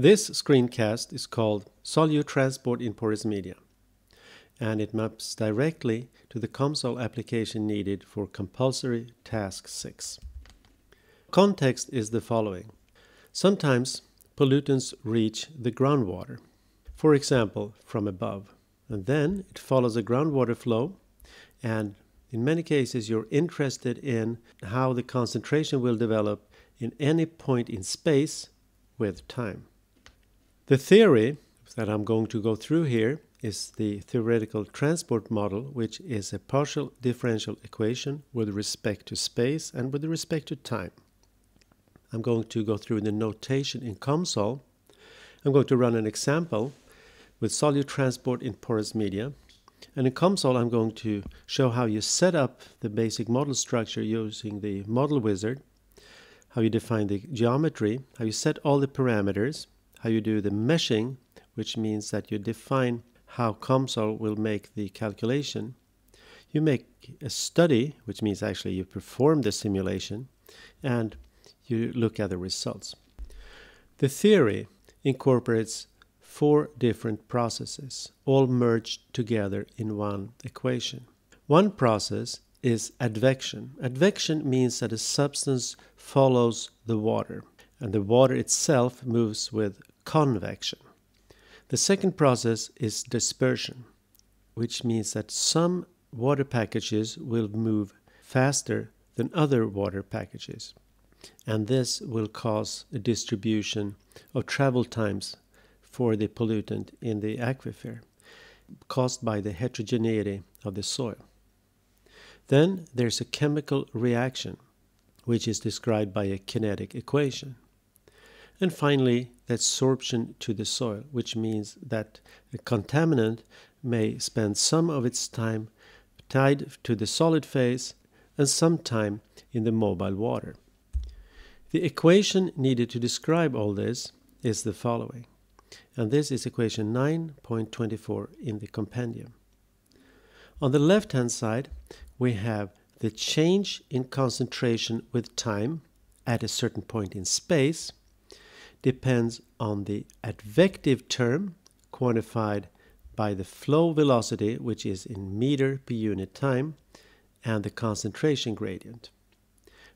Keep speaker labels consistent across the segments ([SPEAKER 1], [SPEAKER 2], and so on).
[SPEAKER 1] This screencast is called Solute Transport in Porous Media, and it maps directly to the COMSOL application needed for compulsory task 6. Context is the following. Sometimes pollutants reach the groundwater, for example, from above, and then it follows a groundwater flow, and in many cases you're interested in how the concentration will develop in any point in space with time. The theory that I'm going to go through here is the theoretical transport model, which is a partial differential equation with respect to space and with respect to time. I'm going to go through the notation in COMSOL. I'm going to run an example with solute transport in porous media. And in COMSOL, I'm going to show how you set up the basic model structure using the model wizard, how you define the geometry, how you set all the parameters, how you do the meshing, which means that you define how COMSOL will make the calculation. You make a study, which means actually you perform the simulation, and you look at the results. The theory incorporates four different processes, all merged together in one equation. One process is advection. Advection means that a substance follows the water, and the water itself moves with convection. The second process is dispersion, which means that some water packages will move faster than other water packages and this will cause a distribution of travel times for the pollutant in the aquifer caused by the heterogeneity of the soil. Then there's a chemical reaction, which is described by a kinetic equation. And finally, adsorption to the soil, which means that a contaminant may spend some of its time tied to the solid phase and some time in the mobile water. The equation needed to describe all this is the following, and this is equation 9.24 in the compendium. On the left hand side, we have the change in concentration with time at a certain point in space depends on the advective term quantified by the flow velocity, which is in meter per unit time, and the concentration gradient.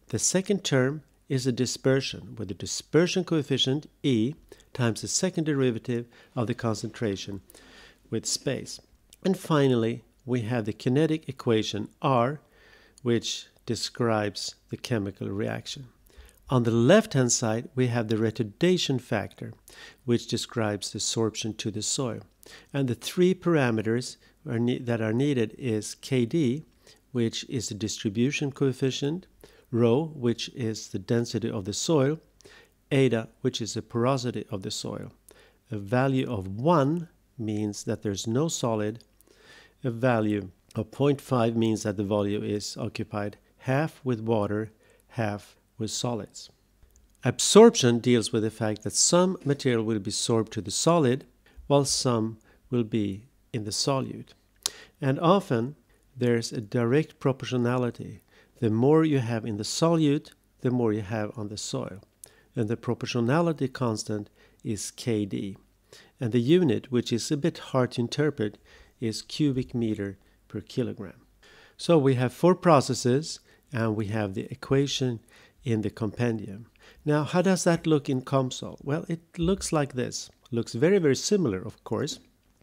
[SPEAKER 1] The second term is a dispersion, where the dispersion coefficient E times the second derivative of the concentration with space. And finally, we have the kinetic equation R, which describes the chemical reaction. On the left-hand side, we have the retardation factor, which describes the sorption to the soil. And the three parameters are that are needed is Kd, which is the distribution coefficient, rho, which is the density of the soil, eta, which is the porosity of the soil. A value of 1 means that there's no solid. A value of 0.5 means that the volume is occupied half with water, half with solids. Absorption deals with the fact that some material will be sorbed to the solid, while some will be in the solute. And often there's a direct proportionality the more you have in the solute, the more you have on the soil. And the proportionality constant is Kd. And the unit, which is a bit hard to interpret, is cubic meter per kilogram. So we have four processes and we have the equation in the compendium. Now, how does that look in COMSOL? Well, it looks like this. Looks very, very similar, of course,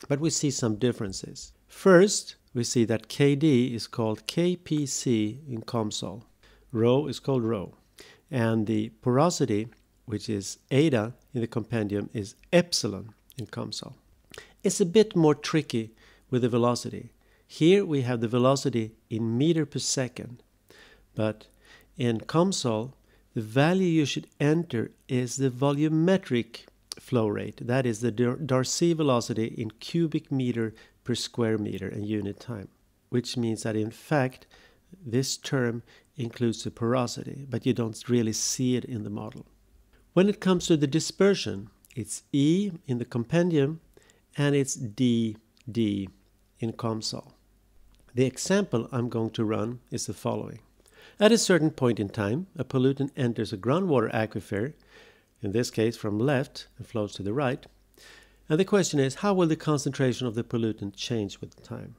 [SPEAKER 1] but we see some differences. First, we see that KD is called KPC in COMSOL. Rho is called rho. And the porosity, which is eta in the compendium, is epsilon in COMSOL. It's a bit more tricky with the velocity. Here we have the velocity in meter per second, but in COMSOL, the value you should enter is the volumetric flow rate. That is the Darcy velocity in cubic meter per square meter and unit time, which means that in fact this term includes the porosity, but you don't really see it in the model. When it comes to the dispersion, it's E in the compendium and it's D, D in COMSOL. The example I'm going to run is the following. At a certain point in time, a pollutant enters a groundwater aquifer in this case from left and flows to the right. And the question is, how will the concentration of the pollutant change with time?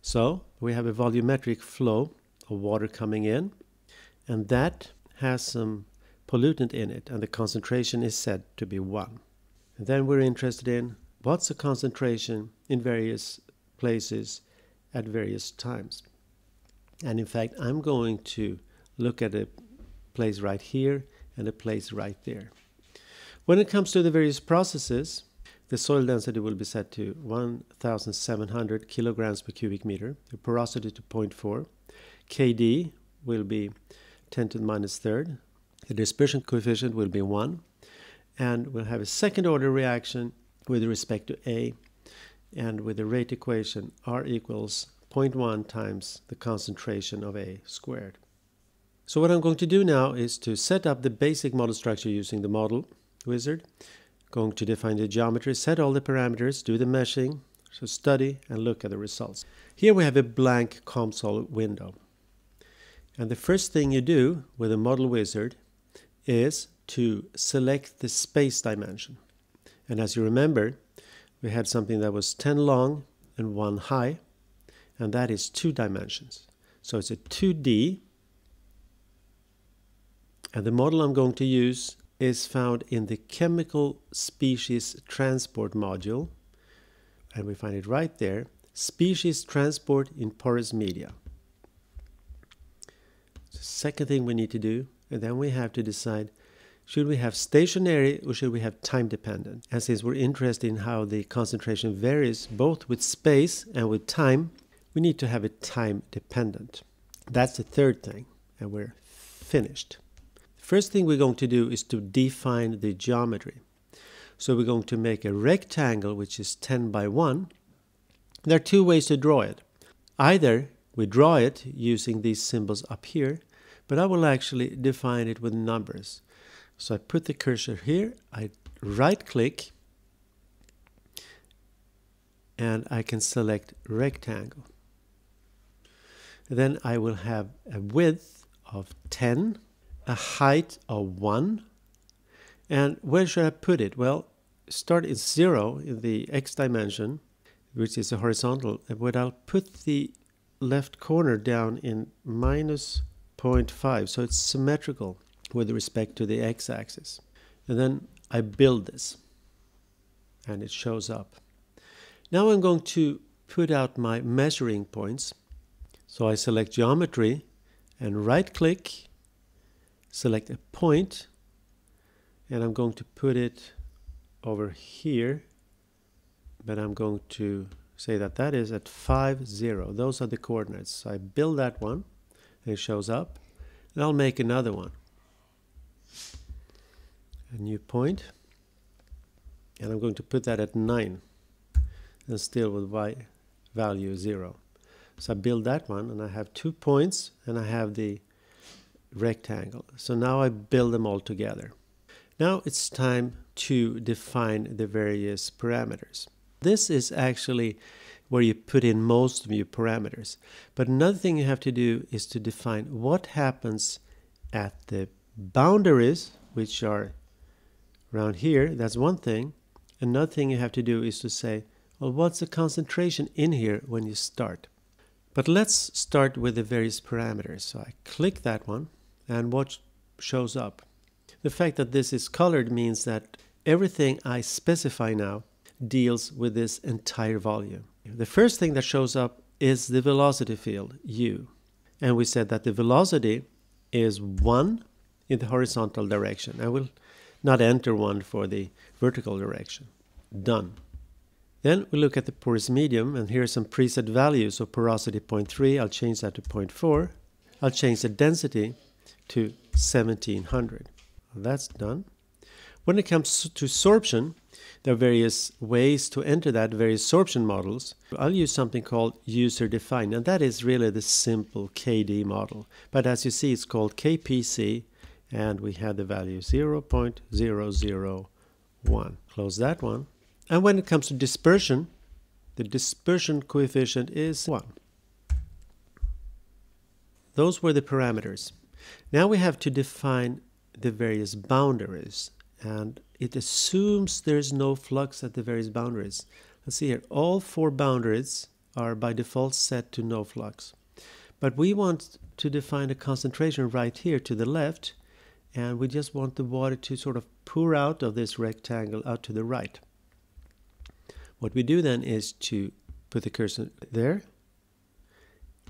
[SPEAKER 1] So we have a volumetric flow of water coming in, and that has some pollutant in it, and the concentration is said to be 1. And then we're interested in what's the concentration in various places at various times. And in fact, I'm going to look at a place right here and a place right there. When it comes to the various processes, the soil density will be set to 1,700 kilograms per cubic meter, the porosity to 0.4, Kd will be 10 to the minus third, the dispersion coefficient will be 1, and we'll have a second order reaction with respect to A, and with the rate equation R equals 0.1 times the concentration of A squared. So what I'm going to do now is to set up the basic model structure using the model wizard. Going to define the geometry, set all the parameters, do the meshing, so study and look at the results. Here we have a blank COMSOL window. And the first thing you do with a model wizard is to select the space dimension. And as you remember, we had something that was 10 long and 1 high, and that is two dimensions. So it's a 2D, and the model I'm going to use is found in the chemical species transport module, and we find it right there, species transport in porous media. The second thing we need to do, and then we have to decide should we have stationary or should we have time dependent? And since we're interested in how the concentration varies both with space and with time, we need to have it time dependent. That's the third thing, and we're finished. The first thing we're going to do is to define the geometry. So we're going to make a rectangle which is 10 by 1. There are two ways to draw it. Either we draw it using these symbols up here, but I will actually define it with numbers. So I put the cursor here, I right click, and I can select rectangle. Then I will have a width of 10, a height of 1, and where should I put it? Well, start at 0 in the x dimension, which is a horizontal, but I'll put the left corner down in minus 0.5, so it's symmetrical with respect to the x-axis. And then I build this and it shows up. Now I'm going to put out my measuring points. So I select geometry and right click, select a point and I'm going to put it over here but I'm going to say that that is at 5 0 those are the coordinates. So I build that one and it shows up and I'll make another one. A new point and I'm going to put that at 9 and still with y value 0. So I build that one and I have two points and I have the rectangle. So now I build them all together. Now it's time to define the various parameters. This is actually where you put in most of your parameters. But another thing you have to do is to define what happens at the boundaries, which are around here, that's one thing. Another thing you have to do is to say, well, what's the concentration in here when you start? But let's start with the various parameters. So I click that one, and what shows up? The fact that this is colored means that everything I specify now deals with this entire volume. The first thing that shows up is the velocity field, u. And we said that the velocity is 1 in the horizontal direction. I will not enter one for the vertical direction. Done. Then we look at the porous medium, and here are some preset values of porosity 0.3. I'll change that to 0.4. I'll change the density to 1700. That's done. When it comes to sorption, there are various ways to enter that, various sorption models. I'll use something called user defined, and that is really the simple KD model. But as you see, it's called KPC and we had the value 0.001. Close that one. And when it comes to dispersion, the dispersion coefficient is 1. Those were the parameters. Now we have to define the various boundaries. and it assumes there's no flux at the various boundaries. Let's see here, all four boundaries are by default set to no flux. But we want to define a concentration right here to the left, and we just want the water to sort of pour out of this rectangle out to the right. What we do then is to put the cursor there,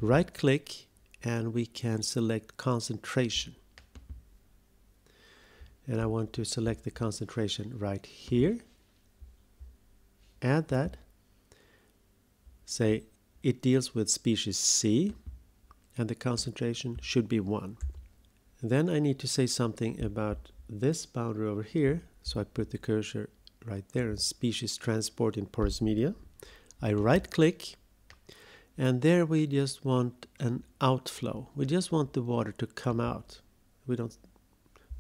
[SPEAKER 1] right click, and we can select concentration. And I want to select the concentration right here. Add that. Say it deals with species C and the concentration should be 1. And then I need to say something about this boundary over here. So I put the cursor right there species transport in porous media. I right click and there we just want an outflow. We just want the water to come out. We don't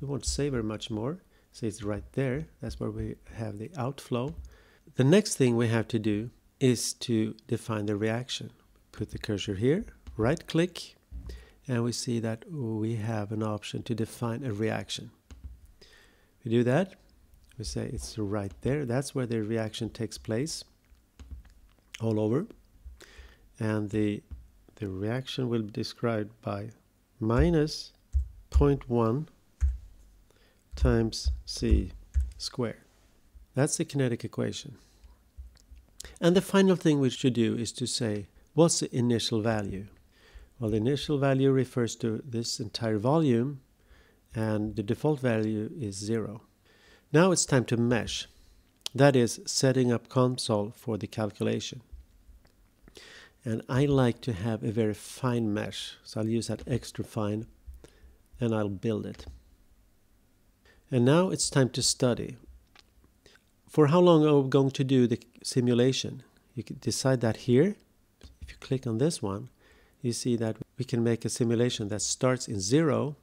[SPEAKER 1] we won't savor much more. So it's right there. That's where we have the outflow. The next thing we have to do is to define the reaction. Put the cursor here, right click, and we see that we have an option to define a reaction. We do that, we say it's right there. That's where the reaction takes place all over. And the, the reaction will be described by minus 0.1 times c squared. That's the kinetic equation. And the final thing we should do is to say, what's the initial value? Well, the initial value refers to this entire volume, and the default value is zero. Now it's time to mesh. That is, setting up COMSOL for the calculation. And I like to have a very fine mesh, so I'll use that extra fine, and I'll build it. And now it's time to study. For how long are we going to do the simulation? You can decide that here. If you click on this one, you see that we can make a simulation that starts in zero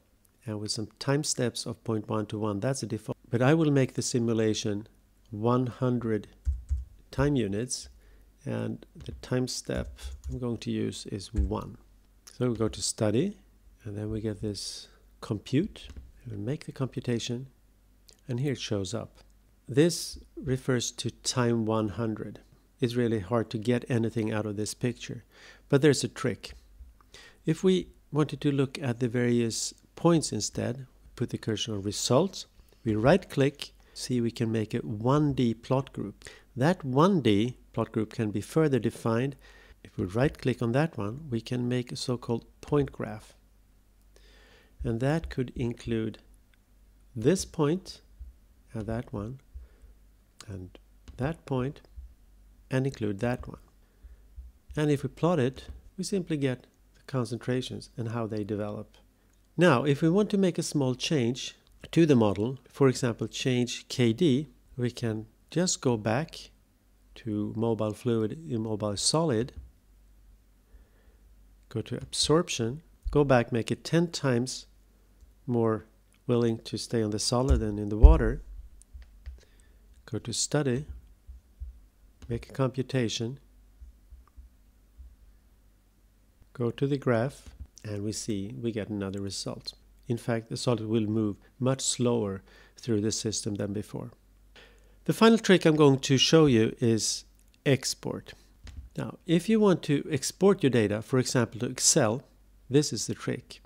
[SPEAKER 1] and with some time steps of 0.1 to 1. That's a default. But I will make the simulation 100 time units and the time step I'm going to use is 1. So we go to study and then we get this compute. We make the computation and here it shows up. This refers to time 100. It's really hard to get anything out of this picture, but there's a trick. If we wanted to look at the various points instead, put the cursor on results, we right click, see we can make a 1D plot group. That 1D plot group can be further defined. If we right click on that one, we can make a so-called point graph. And that could include this point and that one and that point and include that one. And if we plot it, we simply get the concentrations and how they develop. Now, if we want to make a small change to the model, for example, change KD, we can just go back to mobile fluid, immobile solid, go to absorption, go back, make it 10 times more willing to stay on the solid than in the water, go to study, make a computation, go to the graph, and we see we get another result. In fact, the solid will move much slower through the system than before. The final trick I'm going to show you is export. Now, if you want to export your data, for example, to Excel, this is the trick.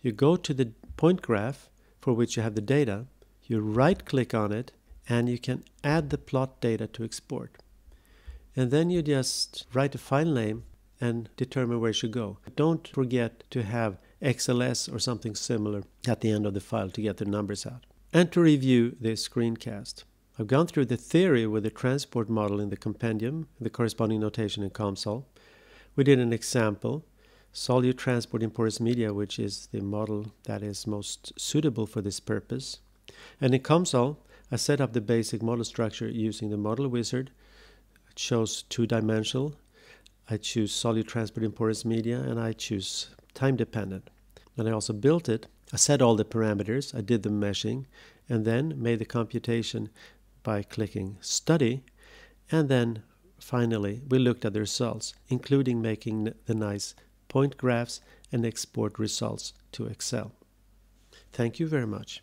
[SPEAKER 1] You go to the point graph for which you have the data, you right click on it, and you can add the plot data to export. And then you just write a file name and determine where it should go. Don't forget to have XLS or something similar at the end of the file to get the numbers out. And to review the screencast. I've gone through the theory with the transport model in the compendium, the corresponding notation in COMSOL. We did an example, solute transport in porous media, which is the model that is most suitable for this purpose. And in COMSOL, I set up the basic model structure using the model wizard. It shows two-dimensional. I choose solute transport in porous media and I choose time dependent. And I also built it. I set all the parameters, I did the meshing, and then made the computation by clicking study. And then finally, we looked at the results, including making the nice point graphs and export results to Excel. Thank you very much.